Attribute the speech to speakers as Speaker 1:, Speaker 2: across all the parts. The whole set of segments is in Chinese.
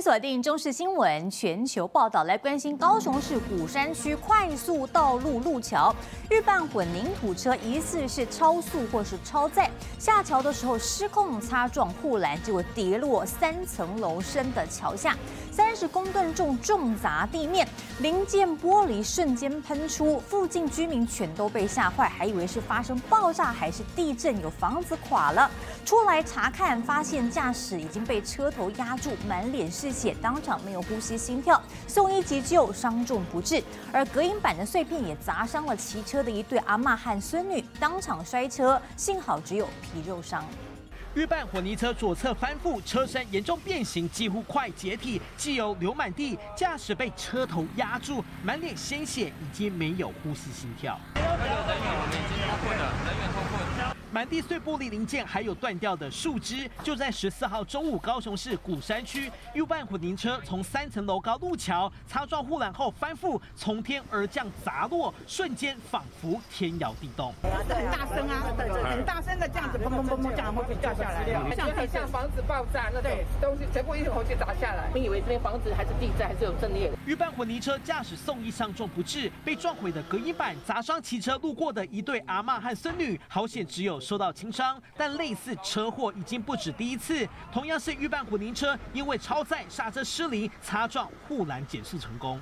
Speaker 1: 锁定中视新闻全球报道，来关心高雄市鼓山区快速道路路桥预拌混凝土车疑似是超速或是超载，下桥的时候失控擦撞护栏，结果跌落三层楼深的桥下，三十公吨重重砸地面，零件玻璃瞬间喷出，附近居民全都被吓坏，还以为是发生爆炸还是地震，有房子垮了。出来查看，发现驾驶已经被车头压住，满脸是血，当场没有呼吸、心跳，送医急救，伤重不治。而隔音板的碎片也砸伤了骑车的一对阿嬷和孙女，当场摔车，幸好只有皮肉伤。
Speaker 2: 预拌混泥车左侧翻覆，车身严重变形，几乎快解体，机油流满地，驾驶被车头压住，满脸鲜血，已经没有呼吸、心跳。满地碎玻璃零件，还有断掉的树枝。就在十四号中午，高雄市鼓山区，U 半混凝车从三层楼高路桥擦撞护栏后翻覆，从天而降砸落，瞬间仿佛天摇地动。
Speaker 3: 很大声啊，很大声的这样子，砰砰砰砰这样会掉下来，
Speaker 4: 像很像房子爆炸那种东西，全部一口气砸下来。
Speaker 3: 我们以为这边房子还是地震，还是有震裂。
Speaker 2: U 半混凝车驾驶送医伤重不治，被撞毁的隔音板砸伤骑车路过的一对阿妈和孙女，好险只有。受到轻伤，但类似车祸已经不止第一次。同样是预拌混凝车，因为超载刹车失灵，擦撞护栏检视成功。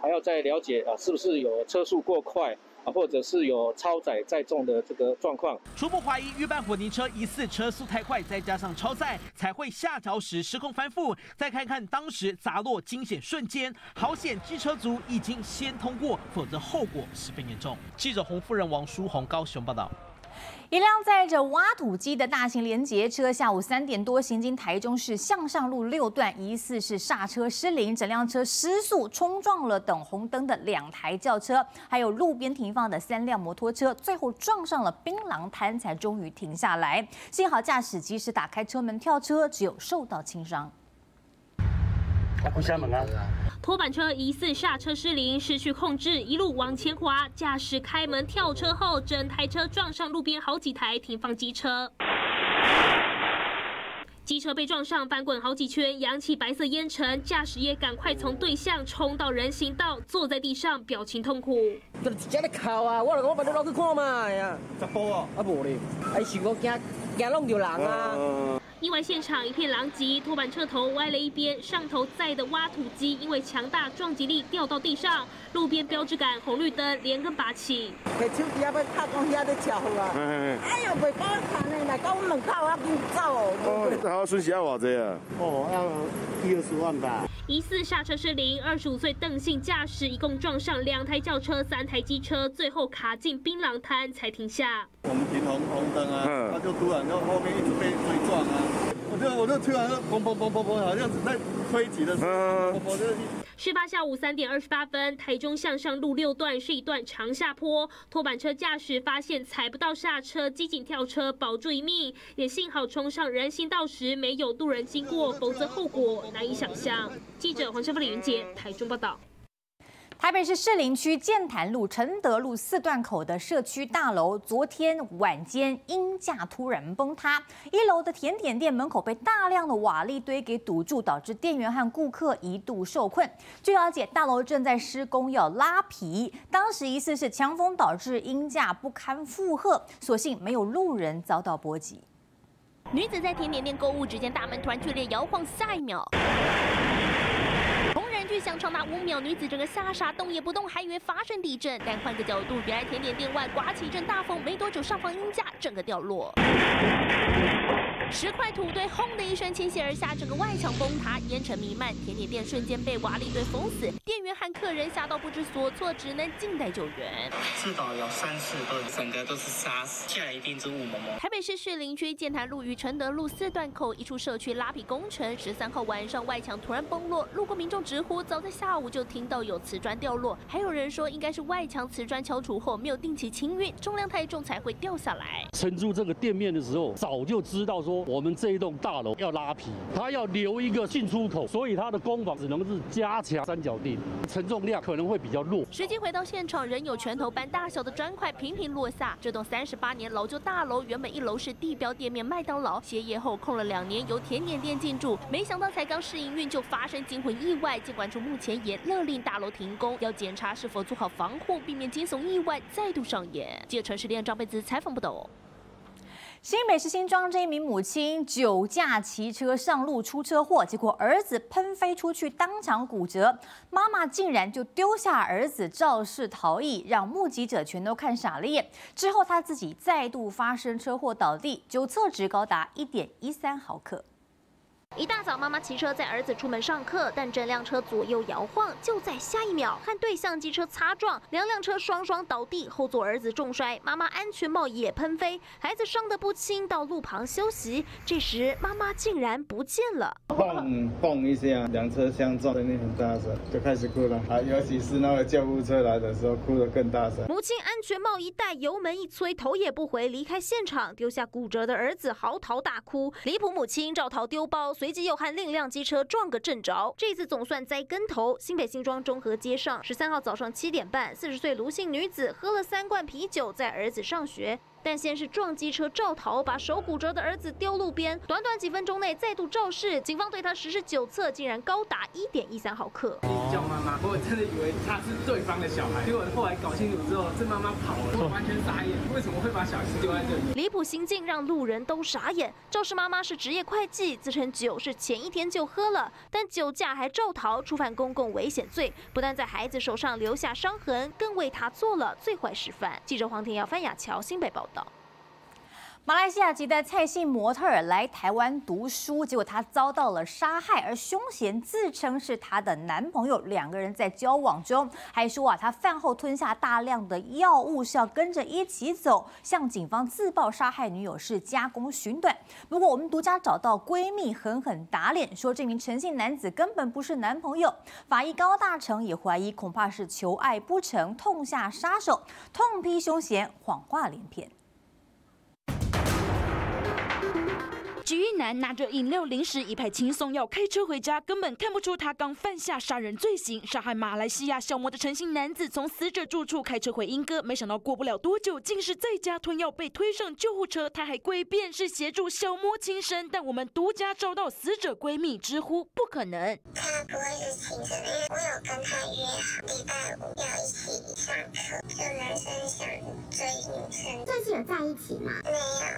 Speaker 5: 还要再了解啊，是不是有车速过快？啊或者是有超载载重的这个状况，
Speaker 2: 初步怀疑预拌混凝车疑似车速太快，再加上超载，才会下桥时失控翻覆。再看看当时砸落惊险瞬间，好险机车组已经先通过，否则后果十分严重。记者洪夫人王淑红高雄报道。
Speaker 1: 一辆载着挖土机的大型连接车，下午三点多行经台中市向上路六段，疑似是刹车失灵，整辆车失速冲撞了等红灯的两台轿车，还有路边停放的三辆摩托车，最后撞上了槟榔摊，才终于停下来。幸好驾驶及时打开车门跳车，只有受到轻伤。
Speaker 6: 不下门啊！
Speaker 7: 拖板车疑似刹车失灵，失去控制，一路往前滑。驾驶开门跳车后，整台车撞上路边好几台停放机车。机车被撞上，翻滚好几圈，扬起白色烟尘。驾驶也赶快从对向冲到人行道，坐在地上，表情痛苦。
Speaker 8: 这是真的靠啊！我我把你落去看嘛呀！
Speaker 6: 十步啊！
Speaker 8: 啊无哩，还是我惊惊弄着人啊！
Speaker 7: 意外现场一片狼藉，拖板车头歪了一边，上头载的挖土机因为强大撞击力掉到地上，路边标志杆红绿灯连根拔起。
Speaker 8: 手机要拍光遐照啊！哎呦，袂包看呢，来到我门口啊，紧走哦！
Speaker 6: 好损失啊偌济啊？哦，要一二十万吧。
Speaker 7: 疑似刹车失灵，二十五岁邓姓驾驶一共撞上两台轿车、三台机车，最后卡进槟榔摊才停下。
Speaker 6: 我们停红红灯啊，他就突然就后面一直被追撞啊。我就我就突然就砰砰砰砰砰，好像在推挤的时候，我就。
Speaker 7: 事发下午三点二十八分，台中向上路六段是一段长下坡，拖板车驾驶发现踩不到刹车，机警跳车保住一命，也幸好冲上人行道时没有路人经过，否则后果难以想象。记者黄胜富、李云杰，台中报道。
Speaker 1: 台北市士林区建潭路承德路四段口的社区大楼，昨天晚间因架突然崩塌，一楼的甜点店门口被大量的瓦砾堆给堵住，导致店员和顾客一度受困。据了解，大楼正在施工要拉皮，当时疑似是强风导致因架不堪负荷，所幸没有路人遭到波及。
Speaker 7: 女子在甜点店购物，只见大门突然剧烈摇晃，下一秒。巨响长达五秒，女子整个吓傻，动也不动，还以为发生地震。但换个角度，原来甜点店外刮起一阵大风，没多久上方阴架整个掉落。十块土堆轰的一声倾泻而下，整个外墙崩塌，烟尘弥漫，甜点店瞬间被瓦砾堆封死，店员和客人吓到不知所措，只能静待救援。
Speaker 9: 至少有三四吨，整个都是沙死，下来一定是雾蒙蒙。
Speaker 7: 台北市士林区建潭路与承德路四段口一处社区拉皮工程，十三号晚上外墙突然崩落，路过民众直呼，早在下午就听到有瓷砖掉落，还有人说应该是外墙瓷砖敲除后没有定期清运，重量太重才会掉下来。
Speaker 10: 撑住这个店面的时候，早就知道说。我们这一栋大楼要拉皮，它要留一个进出口，所以它的工房只能是加强三角钉，承重量可能会比较弱。
Speaker 11: 实际回到现场，仍有拳头般大小的砖块频频落下。这栋三十八年老旧大楼，原本一楼是地标店面麦当劳，歇业后空了两年，由甜点店进驻，没想到才刚试营运就发生惊魂意外。监管处目前也勒令大楼停工，要检查是否做好防护，避免惊悚意外再度上演。记者陈世炼、张贝子采访不懂。
Speaker 1: 新北市新庄这一名母亲酒驾骑车上路出车祸，结果儿子喷飞出去，当场骨折，妈妈竟然就丢下儿子肇事逃逸，让目击者全都看傻了眼。之后他自己再度发生车祸倒地，酒测值高达一点一三毫克。
Speaker 11: 一大早，妈妈骑车载儿子出门上课，但整辆车左右摇晃，就在下一秒和对向机车擦撞，两辆车双双倒地，后座儿子重摔，妈妈安全帽也喷飞，孩子伤得不轻，到路旁休息。这时，妈妈竟然不见了，
Speaker 12: 嘣嘣一下，两车相撞，声音很大声，就开始哭了。啊，尤其是那个救护车来的时候，哭得更大声。
Speaker 11: 母亲安全帽一戴，油门一催，头也不回离开现场，丢下骨折的儿子嚎啕大哭。离谱母亲照逃丢包。随即又和另一辆机车撞个正着，这次总算栽跟头。新北新庄中和街上，十三号早上七点半，四十岁卢姓女子喝了三罐啤酒，在儿子上学。但先是撞击车肇逃，把手骨折的儿子丢路边，短短几分钟内再度肇事，警方对他实施酒测，竟然高达一点一三毫克。
Speaker 13: 叫妈妈，我真的以为他是对方的小孩，结果后来搞清楚之后，这妈妈跑了，我完全傻眼，为什么会把小孩子丢在这里？
Speaker 11: 离谱行径让路人都傻眼。肇事妈妈是职业会计，自称酒是前一天就喝了，但酒驾还肇逃，触犯公共危险罪，不但在孩子手上留下伤痕，更为他做了最坏示范。记者黄天耀、范雅乔新北报道。
Speaker 1: 马来西亚籍的蔡姓模特儿来台湾读书，结果她遭到了杀害，而凶嫌自称是她的男朋友，两个人在交往中，还说啊，他饭后吞下大量的药物是要跟着一起走，向警方自曝杀害女友是加工寻短。不过我们独家找到闺蜜狠狠打脸，说这名陈姓男子根本不是男朋友。法医高大成也怀疑，恐怕是求爱不成，痛下杀手，痛批凶嫌谎话连篇。
Speaker 14: 吉玉男拿着饮料零食一派轻松，要开车回家，根本看不出他刚犯下杀人罪行，杀害马来西亚小魔的陈姓男子从死者住处开车回英哥，没想到过不了多久，竟是在家吞药被推上救护车，他还诡辩是协助小魔轻生，但我们独家找到死者闺蜜直呼不可能。
Speaker 15: 他不会是轻生，因为我有跟他约好礼拜五要一起上课，就男生想追女生，
Speaker 16: 这次有在一起吗？
Speaker 15: 没有。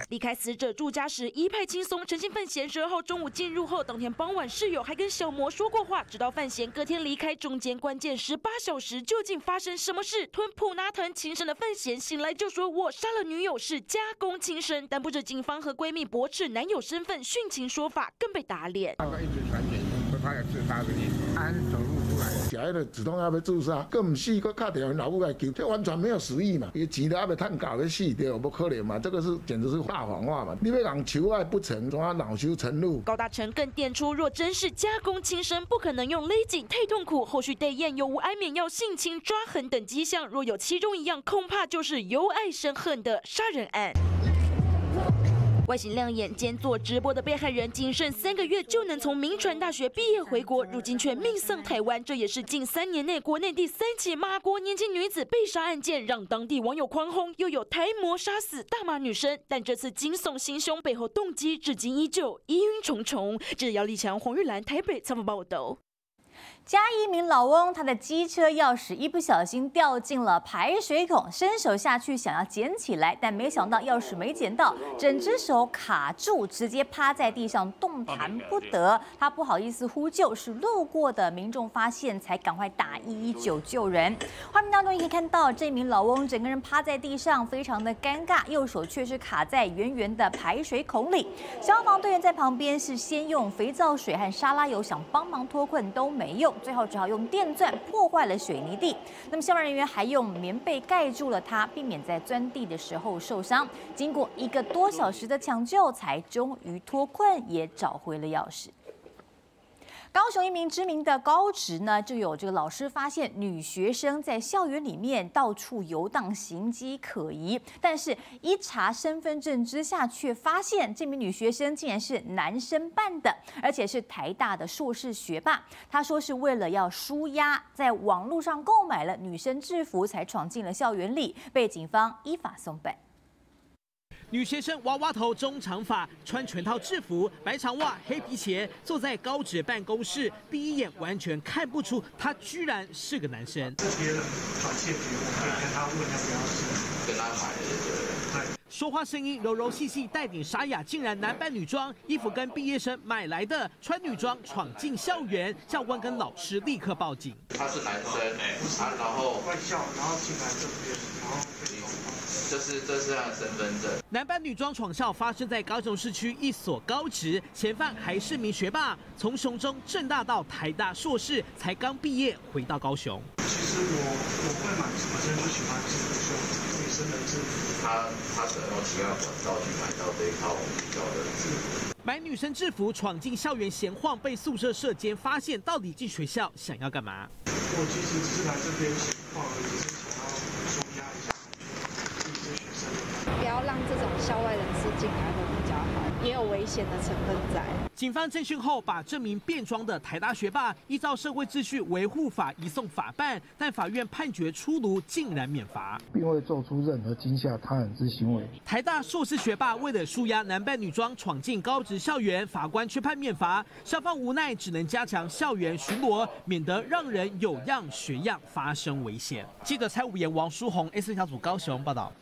Speaker 14: 离开死者住家时一派轻松。陈姓范闲十二号中午进入后，当天傍晚室友还跟小魔说过话，直到范闲隔天离开，中间关键十八小时究竟发生什么事？吞普拿藤轻生的范闲醒来就说：“我杀了女友是加工轻生。”但不止警方和闺蜜驳斥男友身份，殉情说法更被打脸。
Speaker 17: 他有自杀的意思，安走路。食迄个止痛药要自杀，佮唔死，佮敲电话老母来救，这完全没有实意嘛！伊钱都还没趁搞要死掉，不可怜嘛！这个是简直是大谎话嘛！你要讲求爱不成，从他恼羞成怒？
Speaker 14: 高大成更点出，若真是加工轻生，不可能用勒紧太痛苦，后续得验有无安眠药、性侵、抓痕等迹象，若有其中一样，恐怕就是由爱生恨的杀人案。外形亮眼、兼做直播的被害人，仅剩三个月就能从民传大学毕业回国，如今却命丧台湾。这也是近三年内国内第三起马国年轻女子被杀案件，让当地网友狂轰。又有台模杀死大骂女生，但这次惊悚行凶背后动机至今依旧疑云重重。这姚立强、黄玉兰台北采访报道。
Speaker 1: 嘉义一名老翁，他的机车钥匙一不小心掉进了排水孔，伸手下去想要捡起来，但没想到钥匙没捡到，整只手卡住，直接趴在地上动弹不得。他不好意思呼救，是路过的民众发现才赶快打一一九救人。画面当中也可以看到，这名老翁整个人趴在地上，非常的尴尬，右手却是卡在圆圆的排水孔里。消防队员在旁边是先用肥皂水和沙拉油想帮忙脱困，都没用。最后只好用电钻破坏了水泥地，那么消防人员还用棉被盖住了它，避免在钻地的时候受伤。经过一个多小时的抢救，才终于脱困，也找回了钥匙。高雄一名知名的高职呢，就有这个老师发现女学生在校园里面到处游荡，行迹可疑。但是，一查身份证之下，却发现这名女学生竟然是男生扮的，而且是台大的硕士学霸。他说是为了要舒压，在网络上购买了女生制服，才闯进了校园里，被警方依法送办。
Speaker 2: 女学生娃娃头、中长发，穿全套制服，白长袜、黑皮鞋，坐在高职办公室，第一眼完全看不出她居然是个男生。
Speaker 16: 别人转线给我，可以跟他问要不要试，跟他买
Speaker 2: 的。说话声音柔柔细细，带点沙哑，竟然男扮女装，衣服跟毕业生买来的，穿女装闯进校园，教官跟老师立刻报警。
Speaker 18: 他是男生，他然后
Speaker 16: 外校，然后进来这边，然后。
Speaker 18: 这是这是他的身份证。
Speaker 2: 男扮女装闯校发生在高雄市区一所高职，嫌犯还是名学霸，从雄中正大到台大硕士，才刚毕业回到高雄。
Speaker 16: 其实我我会买，女生不喜欢制服，女生的制服。
Speaker 18: 他他怎么其他管道去买到这一套比较的制服？
Speaker 2: 买女生制服闯进校园闲晃，被宿舍舍监发现，到底进学校想要干嘛？
Speaker 16: 我其实只是来这边闲晃而已，是想要舒压一下。
Speaker 19: 不要让这种校外人士进来会比较好，也有危险的成分在。
Speaker 2: 警方侦讯后，把这名变装的台大学霸依照社会秩序维护法移送法办，但法院判决出炉，竟然免罚，
Speaker 20: 并未做出任何惊吓他人之行为。
Speaker 2: 台大硕士学霸为了舒压，男扮女装闯进高职校园，法官却判免罚，校方无奈只能加强校园巡逻，免得让人有样学样，发生危险。记者蔡武言、王书红 S 小组高雄报道。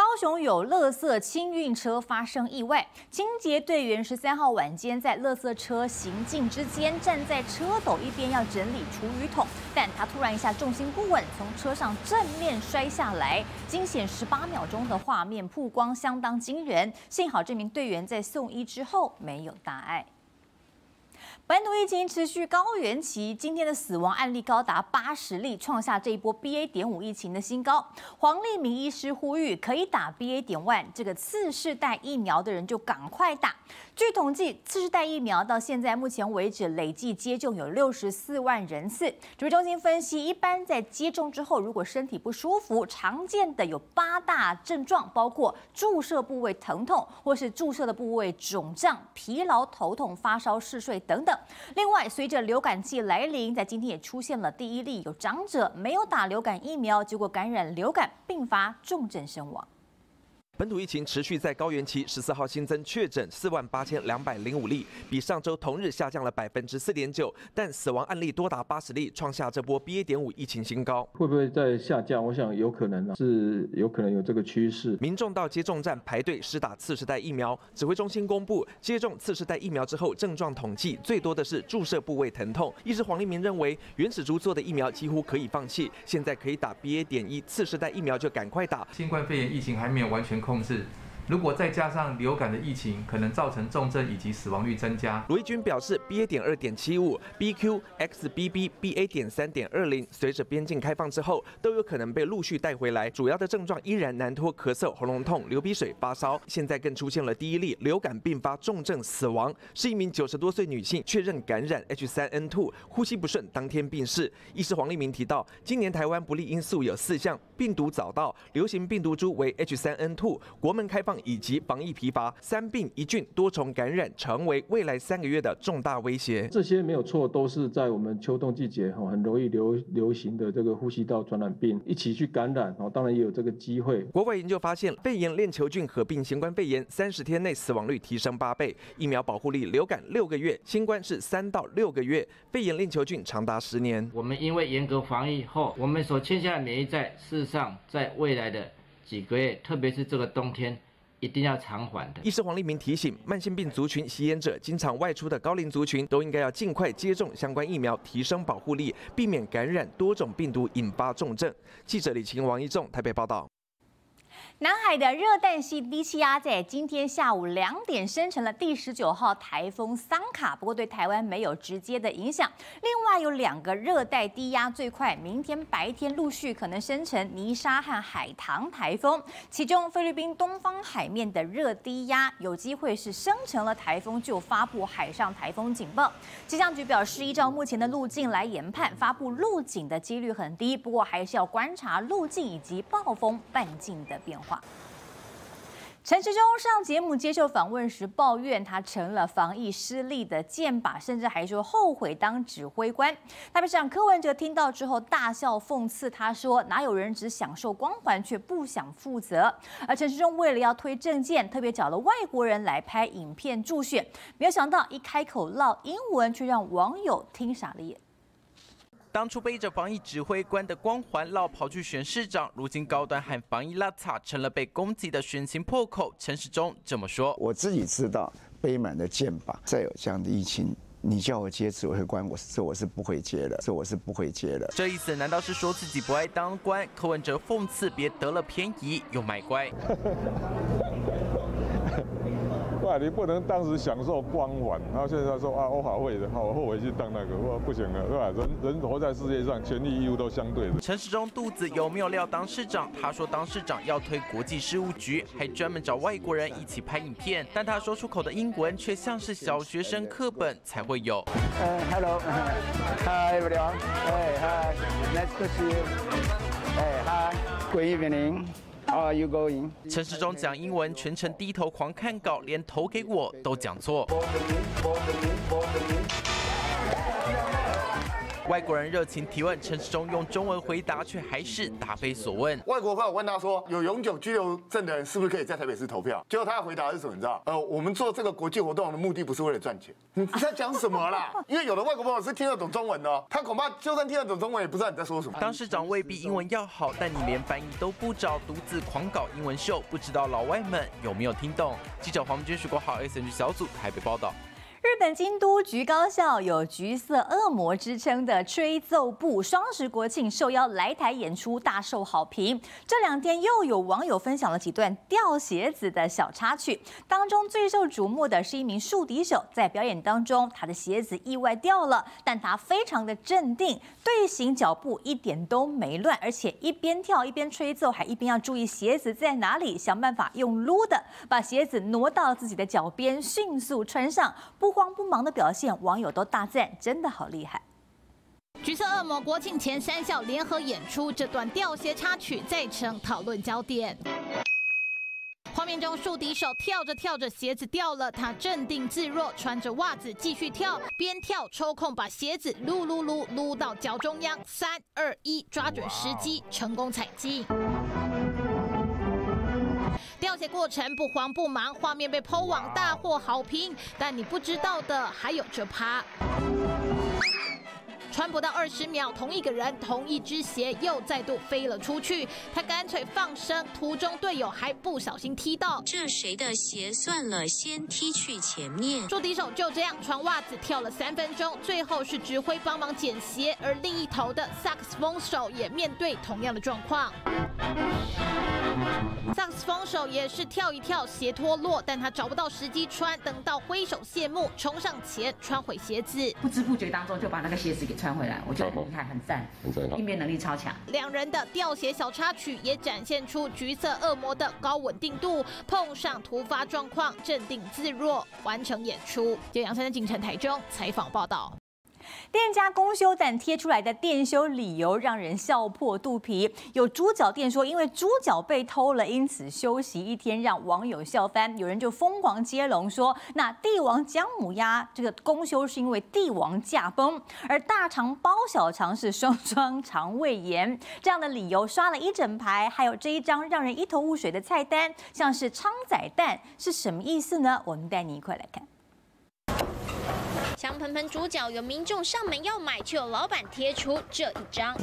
Speaker 1: 高雄有垃圾清运车发生意外，清洁队员十三号晚间在垃圾车行进之间，站在车斗一边要整理厨余桶，但他突然一下重心不稳，从车上正面摔下来，惊险十八秒钟的画面曝光相当惊人，幸好这名队员在送医之后没有大碍。本土疫情持续高原期，今天的死亡案例高达八十例，创下这一波 BA. 点五疫情的新高。黄立明医师呼吁，可以打 BA. 点万这个次世代疫苗的人就赶快打。据统计，次世代疫苗到现在目前为止累计接种有六十四万人次。指挥中心分析，一般在接种之后，如果身体不舒服，常见的有八大症状，包括注射部位疼痛，或是注射的部位肿胀、疲劳、头痛、发烧、嗜睡等等。另外，随着流感季来临，在今天也出现了第一例有长者没有打流感疫苗，结果感染流感并发重症身亡。
Speaker 21: 本土疫情持续在高原期，十四号新增确诊四万八千两百零五例，比上周同日下降了百分之四点九，但死亡案例多达八十例，创下这波 BA. 点五疫情新高。
Speaker 22: 会不会在下降？我想有可能啊，是有可能有这个趋势。
Speaker 21: 民众到接种站排队施打次世代疫苗，指挥中心公布接种次世代疫苗之后症状统计最多的是注射部位疼痛。医师黄立明认为，原始株做的疫苗几乎可以放弃，现在可以打 BA. 点一次世代疫苗就赶快打。
Speaker 23: 新冠肺炎疫情还没有完全控。控制。如果再加上流感的疫情，可能造成重症以及死亡率增加。
Speaker 21: 罗毅军表示，BA. 点二点七五、BQ、XBB、BA. 点三点二零，随着边境开放之后，都有可能被陆续带回来。主要的症状依然难脱、咳嗽、喉咙痛、流鼻水、发烧。现在更出现了第一例流感并发重症死亡，是一名九十多岁女性确认感染 H3N2，呼吸不顺，当天病逝。医师黄立明提到，今年台湾不利因素有四项：病毒早到、流行病毒株为 H3N2、国门开放。以及防疫疲乏，三病一菌多重感染成为未来三个月的重大威胁。
Speaker 22: 这些没有错，都是在我们秋冬季节哈，很容易流流行的这个呼吸道传染病一起去感染哦，当然也有这个机会。
Speaker 21: 国外研究发现，肺炎链球菌合并新冠肺炎，三十天内死亡率提升八倍，疫苗保护力流感六个月，新冠是三到六个月，肺炎链球菌长达十年。
Speaker 24: 我们因为严格防疫后，我们所欠下的免疫债，事实上在未来的几个月，特别是这个冬天。一定要偿还的。
Speaker 21: 医师黄立明提醒，慢性病族群、吸烟者、经常外出的高龄族群，都应该要尽快接种相关疫苗，提升保护力，避免感染多种病毒引发重症。记者李晴、王一仲台北报道。
Speaker 1: 南海的热带系低气压在今天下午两点生成了第十九号台风桑卡，不过对台湾没有直接的影响。另外有两个热带低压，最快明天白天陆续可能生成泥沙和海棠台风。其中菲律宾东方海面的热低压有机会是生成了台风就发布海上台风警报。气象局表示，依照目前的路径来研判，发布路警的几率很低，不过还是要观察路径以及暴风半径的变化。陈时中上节目接受访问时抱怨，他成了防疫失利的箭靶，甚至还说后悔当指挥官。台北市长柯文哲听到之后大笑讽刺，他说：“哪有人只享受光环却不想负责？”而陈时中为了要推政见，特别找了外国人来拍影片助选，没有想到一开口唠英文，却让网友听傻了眼。
Speaker 25: 当初背着防疫指挥官的光环绕跑去选市长，如今高端喊防疫拉差，成了被攻击的选情破口。陈时中这么说：“
Speaker 26: 我自己知道背满了剑靶，再有这样的疫情，你叫我接指挥官，我这我是不会接的，这我是不会接的。
Speaker 25: 这意思难道是说自己不爱当官？柯文哲讽刺，别得了便宜又卖乖。
Speaker 27: 你不能当时享受光环，然后现在说啊，我好会的，好，我后悔去当那个，我不行了，是吧？人人活在世界上，权利义务都相对的。
Speaker 25: 陈时中肚子有没有料当市长？他说当市长要推国际事务局，还专门找外国人一起拍影片，但他说出口的英文却像是小学生课本才会有。
Speaker 28: 呃，Hello，Hi everyone，Hey hi，Nice to see you，Hey hi，Good evening。How are you going？
Speaker 25: 陈时中讲英文，全程低头狂看稿，连投给我都讲错。外国人热情提问，陈世忠用中文回答，却还是答非所问。
Speaker 29: 外国朋友问他说：“有永久居留证的人是不是可以在台北市投票？”结果他的回答是什么？你知道？呃，我们做这个国际活动的目的不是为了赚钱。你在讲什么啦？因为有的外国朋友是听得懂中文的，他恐怕就算听得懂中文，也不知道你在说什么。
Speaker 25: 当市长未必英文要好，但你连翻译都不找，独自狂搞英文秀，不知道老外们有没有听懂？记者黄君、徐国豪 S N G 小组台北报道。
Speaker 1: 日本京都橘高校有“橘色恶魔”之称的吹奏部，双十国庆受邀来台演出，大受好评。这两天又有网友分享了几段掉鞋子的小插曲，当中最受瞩目的是一名竖笛手，在表演当中，他的鞋子意外掉了，但他非常的镇定，队形脚步一点都没乱，而且一边跳一边吹奏，还一边要注意鞋子在哪里，想办法用撸的把鞋子挪到自己的脚边，迅速穿上。不。不慌不忙的表现，网友都大赞，真的好厉害。
Speaker 30: 橘色恶魔国庆前三校联合演出，这段掉鞋插曲再成讨论焦点。画面中，竖笛手跳着跳着鞋子掉了，他镇定自若，穿着袜子继续跳，边跳抽空把鞋子撸撸撸撸到脚中央，三二一，抓准时机，成功踩进。掉鞋过程不慌不忙，画面被抛网大获好评。但你不知道的还有这趴，穿不到二十秒，同一个人同一只鞋又再度飞了出去。他干脆放生，途中队友还不小心踢到，
Speaker 31: 这谁的鞋算了，先踢去前面。
Speaker 30: 助敌手就这样穿袜子跳了三分钟，最后是指挥帮忙捡鞋，而另一头的萨克斯风手也面对同样的状况。萨克斯风手也是跳一跳，鞋脱落，但他找不到时机穿，等到挥手谢幕，冲上前穿回鞋子，
Speaker 32: 不知不觉当中就把那个鞋子给穿回来，我觉得很厉害，很赞，应变能力超强。
Speaker 30: 两人的掉鞋小插曲也展现出橘色恶魔的高稳定度，碰上突发状况镇定自若，完成演出。就杨珊的锦城台中采访报道。
Speaker 1: 店家公休但贴出来的店休理由让人笑破肚皮。有猪脚店说，因为猪脚被偷了，因此休息一天，让网友笑翻。有人就疯狂接龙说，那帝王姜母鸭这个公休是因为帝王驾崩，而大肠包小肠是双双肠胃炎，这样的理由刷了一整排。还有这一张让人一头雾水的菜单，像是昌仔蛋是什么意思呢？我们带你一块来看。
Speaker 30: 香喷喷猪脚，有民众上门要买，却有老板贴出这一张。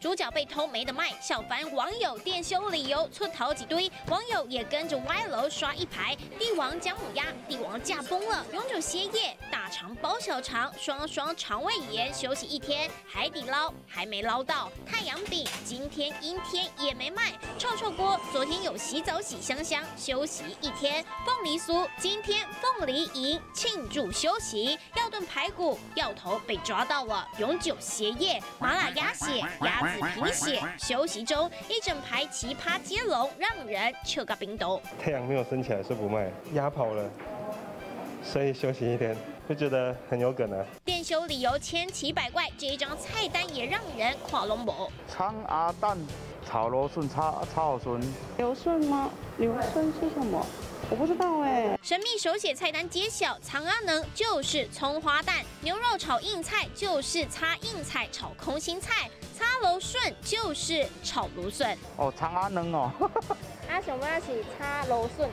Speaker 30: 猪脚被偷没得卖，笑翻网友店修理由出逃几堆，网友也跟着歪楼刷一排。帝王姜母鸭，帝王驾崩了，永久歇业，大
Speaker 33: 肠包小肠，双双肠胃炎休息一天。海底捞还没捞到，太阳饼今天阴天也没卖。臭臭锅昨天有洗澡洗香香，休息一天。凤梨酥今天凤梨营庆祝休息。要炖排骨，药头被抓到了，永久歇业。麻辣鸭血，鸭子贫血，休息中。一整排奇葩接龙，让人扯个冰斗。
Speaker 34: 太阳没有升起来是不卖，鸭跑了，所以休息一天，就觉得很有梗啊。
Speaker 33: 店修理由千奇百怪，这一张菜单也让人跨龙博。
Speaker 35: 苍鸭蛋炒螺顺，炒炒笋。
Speaker 36: 流顺吗？流顺是什么？我不知道哎。
Speaker 33: 神秘手写菜单揭晓，苍阿能就是葱花蛋，牛肉炒硬菜就是擦硬菜炒空心菜，擦芦笋就是炒芦笋。
Speaker 35: 哦，长阿能哦。
Speaker 36: 阿 想不要起擦芦笋？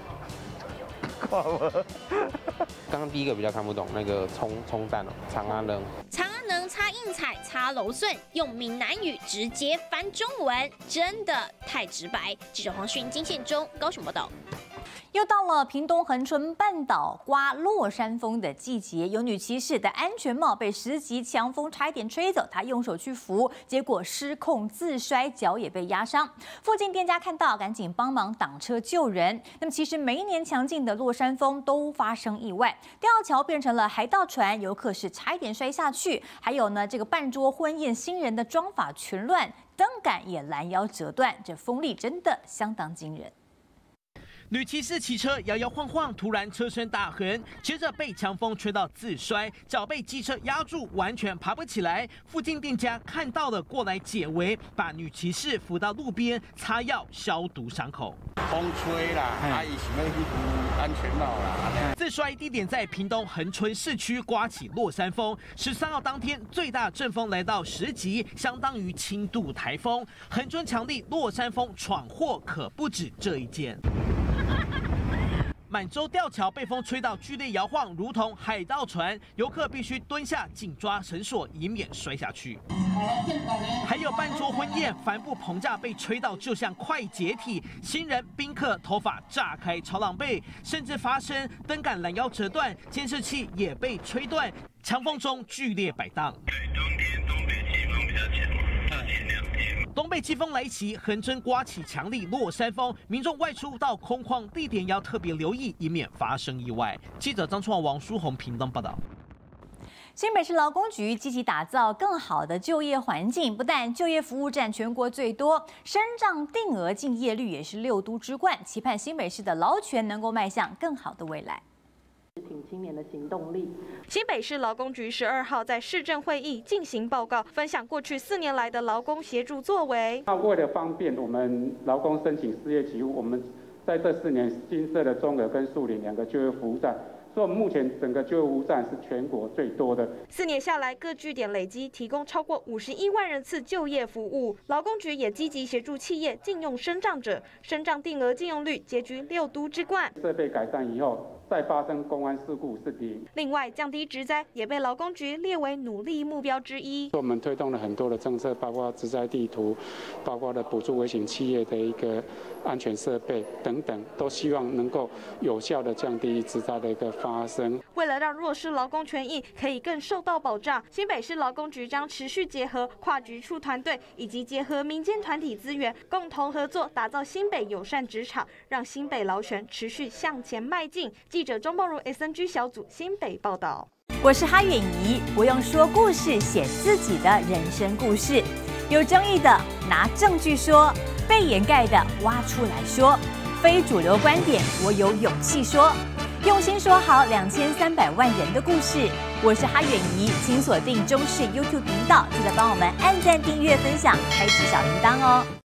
Speaker 37: 刚刚第一个比较看不懂，那个葱葱蛋哦，长安能。
Speaker 33: 长安能擦硬菜擦芦笋，用闽南语直接翻中文，真的太直白。记者黄迅金线中高雄报道。
Speaker 1: 又到了屏东恒春半岛刮落山风的季节，有女骑士的安全帽被十级强风差一点吹走，她用手去扶，结果失控自摔，脚也被压伤。附近店家看到，赶紧帮忙挡车救人。那么其实每一年强劲的落山风都发生意外，吊桥变成了海盗船，游客是差一点摔下去。还有呢，这个半桌婚宴新人的妆法全乱，灯杆也拦腰折断，这风力真的相当惊人。
Speaker 2: 女骑士骑车摇摇晃晃，突然车身打横，接着被强风吹到自摔，脚被机车压住，完全爬不起来。附近店家看到了，过来解围，把女骑士扶到路边，擦药消毒伤口。
Speaker 35: 风吹啦，阿姨想要去安全帽啦。
Speaker 2: 自摔地点在屏东恒春市区，刮起落山风。十三号当天，最大阵风来到十级，相当于轻度台风。恒春强力落山风闯祸可不止这一件。满洲吊桥被风吹到剧烈摇晃，如同海盗船，游客必须蹲下紧抓绳索，以免摔下去。还有半桌婚宴，帆布棚架被吹到就像快解体，新人宾客头发炸开，超狼狈，甚至发生灯杆拦腰折断，监视器也被吹断，强风中剧烈摆荡。被季风来袭，横春刮起强力落山风，民众外出到空旷地点要特别留意，以免发生意外。记者张创、王书红平东报道。
Speaker 1: 新北市劳工局积极打造更好的就业环境，不但就业服务占全国最多，升账定额敬业率也是六都之冠，期盼新北市的劳权能够迈向更好的未来。
Speaker 36: 挺青年的行动力。
Speaker 38: 新北市劳工局十二号在市政会议进行报告，分享过去四年来的劳工协助作为。
Speaker 39: 那为了方便我们劳工申请失业给付，我们在这四年新设的中和跟树林两个就业服务站。所以目前整个就业服务站是全国最多的。
Speaker 38: 四年下来，各据点累积提供超过五十一万人次就业服务。劳工局也积极协助企业禁用生障者，生障定额禁用率结局六都之冠。
Speaker 39: 设备改善以后。再发生公安事故是零。
Speaker 38: 另外，降低职灾也被劳工局列为努力目标之一。
Speaker 39: 我们推动了很多的政策，包括职灾地图，包括了补助微型企业的一个安全设备等等，都希望能够有效的降低职灾的一个发生。
Speaker 38: 为了让弱势劳工权益可以更受到保障，新北市劳工局将持续结合跨局处团队以及结合民间团体资源，共同合作打造新北友善职场，让新北劳权持续向前迈进。记者钟梦如 SNG 小组新北报道，
Speaker 1: 我是哈远怡，我用说故事写自己的人生故事，有争议的拿证据说，被掩盖的挖出来说，非主流观点我有勇气说，用心说好两千三百万人的故事。我是哈远怡，请锁定中视 YouTube 频道，记得帮我们按赞、订阅、分享、开启小铃铛哦。